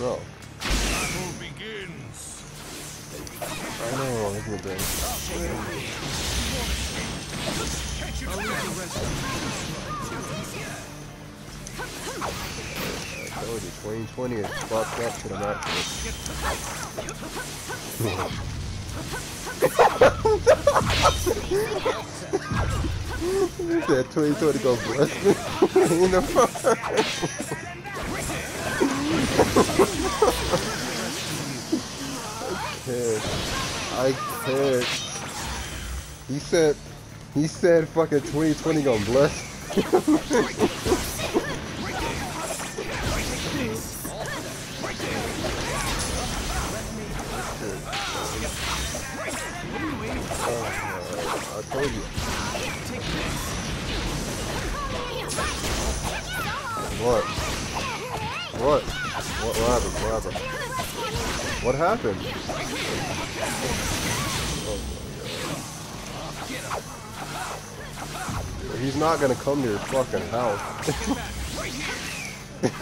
No. Battle begins. I know, look at that. I told you, 2020 is fucked up to the max. Said 2020 go bless me. in the front. Can't. I can't. He said, he said fucking 2020 gonna bless. I told you. What? What? What, what happened? What happened? What happened? Oh. He's not gonna come to your fucking house.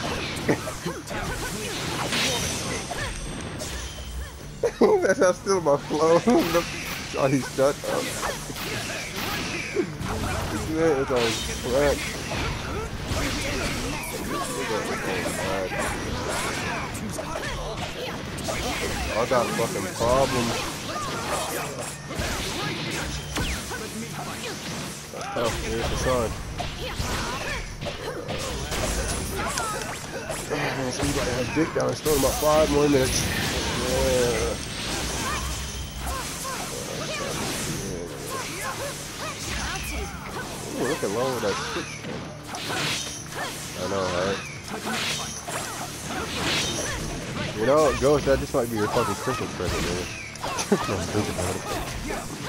That's not still my flow. oh, he shut up. This man is on crack. I got fucking problems. Oh, here's the sun. Oh, man, somebody has dick down. It's still about five more minutes. Yeah. Look low with that switch. I know, right? You know, Ghost, that just might be your fucking Christmas present, man.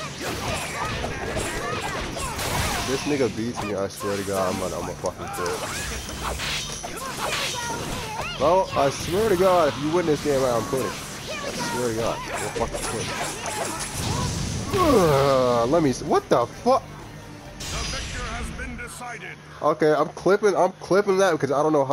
This nigga beats me, I swear to God, I'm gonna, I'm gonna fucking quit. Well, I swear to God, if you win this game, I'm quitting. I swear to God, we'll fucking quit. Let me see. What the fuck? Okay, I'm clipping. I'm clipping that because I don't know how.